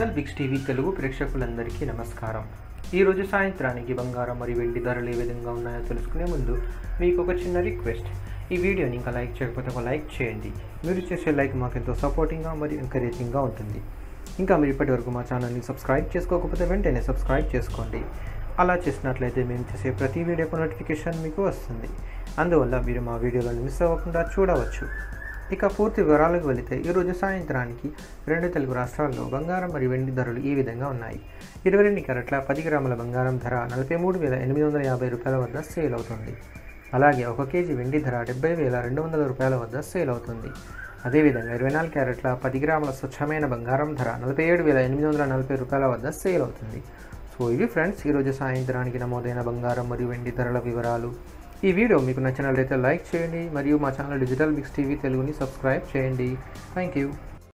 Digital Biggs TV Telugu ప్రేక్షకులందరికీ నమస్కారం. ఈరోజు సాయంత్రానికి బంగారం మరియు వెండి ధరలు ఏ విధంగా ఉన్నాయో తెలుసుకునే ముందు మీకు ఒక చిన్న రిక్వెస్ట్. ఈ వీడియోని ఇంకా లైక్ చేయకపోతే ఒక లైక్ చేయండి. మీరు చేసే లైక్ మాకు ఎంతో సపోర్టింగ్గా మరియు ఎంకరేజింగ్గా ఉంటుంది. ఇంకా మీరు ఇప్పటివరకు మా ఛానల్ని సబ్స్క్రైబ్ చేసుకోకపోతే వెంటనే సబ్స్క్రైబ్ చేసుకోండి. అలా చేసినట్లయితే మేము చేసే ప్రతి వీడియోకు నోటిఫికేషన్ మీకు వస్తుంది. అందువల్ల మీరు మా వీడియోలను మిస్ అవ్వకుండా చూడవచ్చు. ఇక పూర్తి వివరాలకు వెళితే ఈరోజు సాయంత్రానికి రెండు తెలుగు రాష్ట్రాల్లో బంగారం మరియు వెండి ధరలు ఈ విధంగా ఉన్నాయి. ఇరవై రెండు క్యారెట్ల పది గ్రాముల బంగారం ధర నలభై మూడు వేల ఎనిమిది వందల యాభై రూపాయల వద్ద సేల్ అవుతుంది. అలాగే ఒక కేజీ వెండి ధర డెబ్బై వేల రెండు వందల రూపాయల వద్ద సేల్ అవుతుంది. అదేవిధంగా ఇరవై నాలుగు క్యారెట్ల పది గ్రాముల స్వచ్ఛమైన బంగారం ధర నలభై ఏడు వేల ఎనిమిది వందల నలభై రూపాయల వద్ద సేల్ అవుతుంది. సో ఇవి ఫ్రెండ్స్ ఈరోజు సాయంత్రానికి నమోదైన బంగారం మరియు వెండి ధరల వివరాలు. ఈ వీడియో మీకు నచ్చినట్లయితే లైక్ చేయండి మరియు మా ఛానల్ డిజిటల్ బిక్స్ టీవీ తెలుగుని సబ్స్క్రైబ్ చేయండి. Thank you